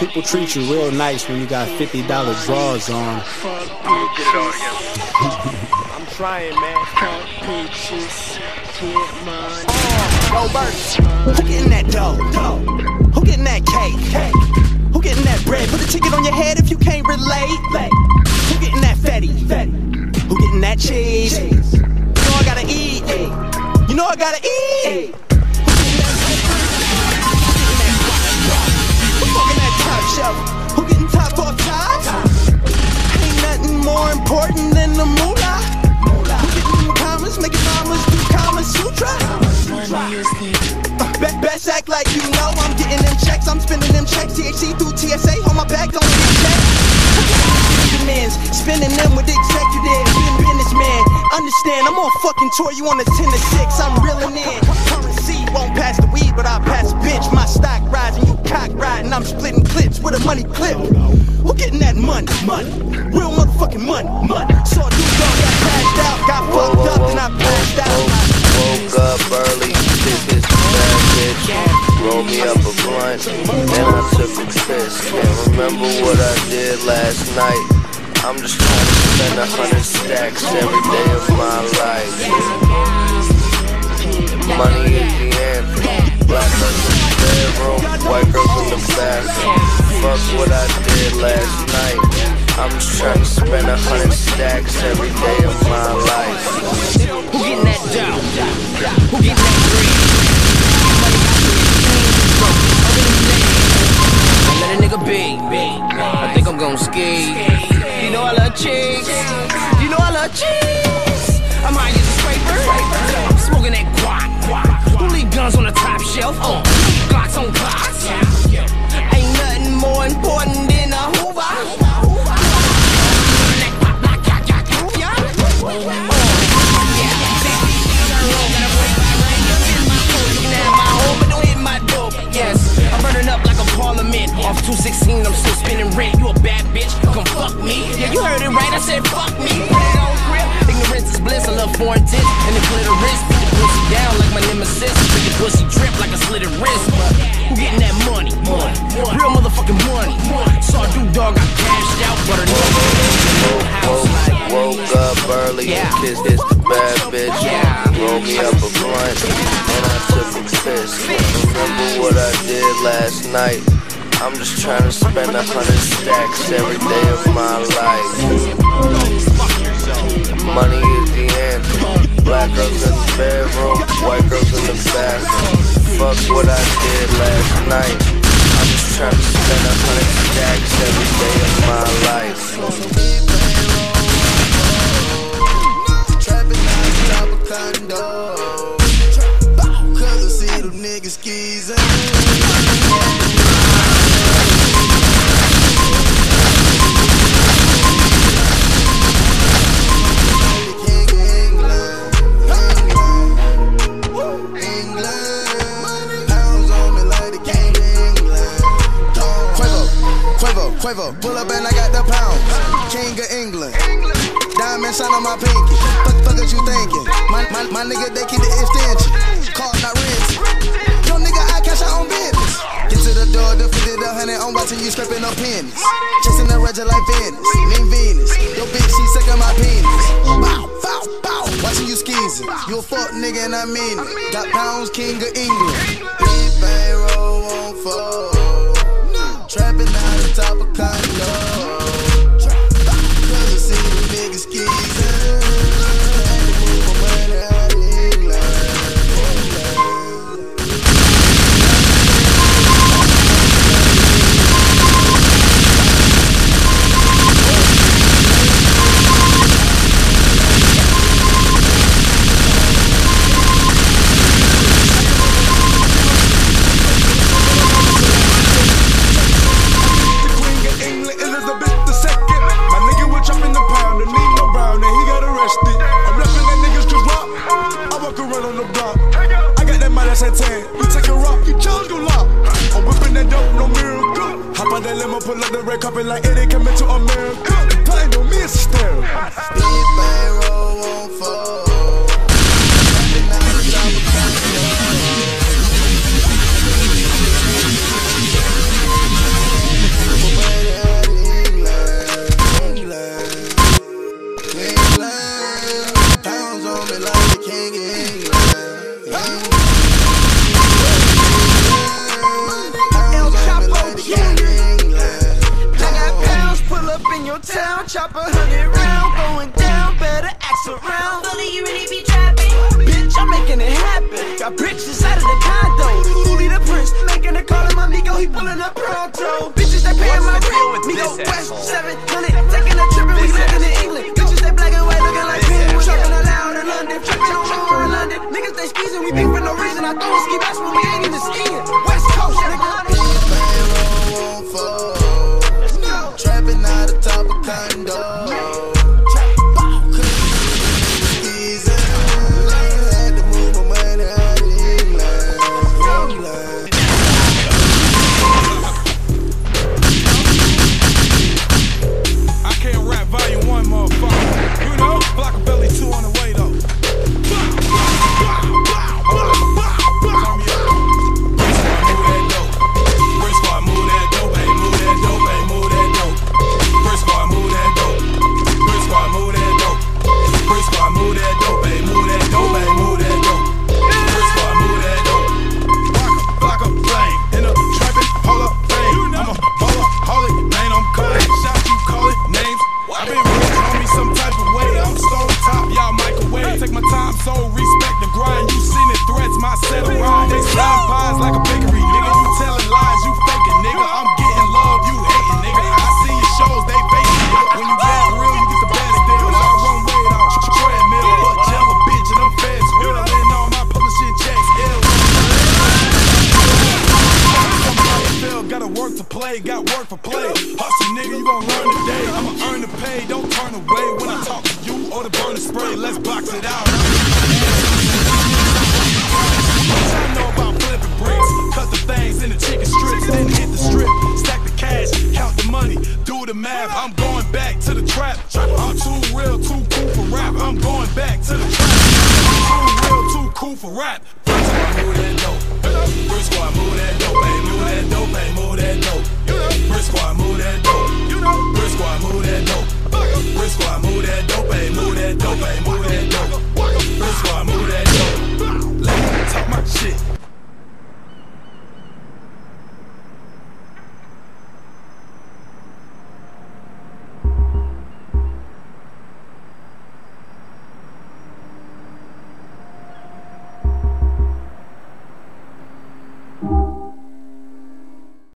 People treat you real nice when you got $50 drawers on. I'm trying, man. Oh, who getting that dough? Who getting that cake? Who getting that bread? Put a ticket on your head if you can't relate. Who getting that fatty? Who getting that cheese? You know I gotta eat. You know I gotta eat. Uh, be- best act like you know I'm getting them checks. I'm spending them checks. THC through TSA on my back, don't get checked. Demands, spending them with executives, been businessman. Understand, I'm on fucking tour. You on a 10 to 6, I'm reeling in. Currency won't pass the weed, but I'll pass a bitch. My stock rising, you cock riding. I'm splitting clips with a money clip. We're getting that money? Money. Real motherfucking money. Money. Saw a dude got passed out, got fucked up, then I passed out. Roll me up a blunt, then I took a piss. Can't remember what I did last night. I'm just trying to spend a hundred stacks every day of my life. Money is the anthem. Black girls in the bedroom, white girls in the bathroom. Fuck what I did last night. I'm just trying to spend a hundred stacks every day of my life. I'm gon' You know I love cheese. You know I love cheese. I might use a scraper. I'm smoking that guac. Who leave guns on the top shelf? Uh, Glocks on Glocks. Bliss, I love foreign tits. And the clitoris, beat the pussy down like my nemesis. Make the pussy drip like a slitted wrist. But who getting that money? Money. Real motherfucking money. Saw dude dog, got cashed out, but her nigga Woke, up early, Yeah. kissed this bad bitch. Yeah. Roll me up a blunt, and I took a piss. Remember what I did last night. I'm just trying to spend a hundred stacks every day of my life. Money is the anthem. Black girls in the bedroom, white girls in the bathroom. Fuck what I did last night. I'm just trying to spend a hundred stacks every day of my life. Quavo. Pull up and I got the pounds. King of England. Diamond shine on my pinky. Fuck, fuck what you thinking? My, my, my nigga, they keep the extension. Call not rented. Yo, nigga, I cash out on business. Get to the door, defeated a hundred. I'm watching you scraping up pennies. Chasing the Roger like Venus. Mean Venus. Yo, bitch, she sucking my penis. Bow, bow, bow. Watching you skeezing. You a fuck nigga and I mean it. Got pounds, king of England. Limo, pull up the red carpet like Eddie coming to America. Playing on me, it's stereo. Big bankroll won't fall. Chop a hundred round, going down, better act around. Bully, you really be trapping? Bitch, I'm making it happen. Got bricks inside of the condo. Louis the Prince, making a call on my Migo, he pulling up pronto. Bitches, they paying my What's the deal rent. with Migo this West asshole? 700, taking a trip and we This living in asshole. England. Bitches, they black and white, looking like penguins. asshole. Aloud in London, tripping on over in London. Niggas, they skeezing, we beef for no reason. I throw a ski mask when we work to play, got work for play. Hustle, nigga, you gon' learn today. I'ma earn the pay, don't turn away when I talk to you or the burner spray. Let's box it out. I know about flipping bricks, cut the things into chicken strips, then hit the strip, stack the cash, count the money, do the math. I'm going back to the trap. I'm too real, too cool for rap. I'm going back to the trap. I'm too real, too cool for rap.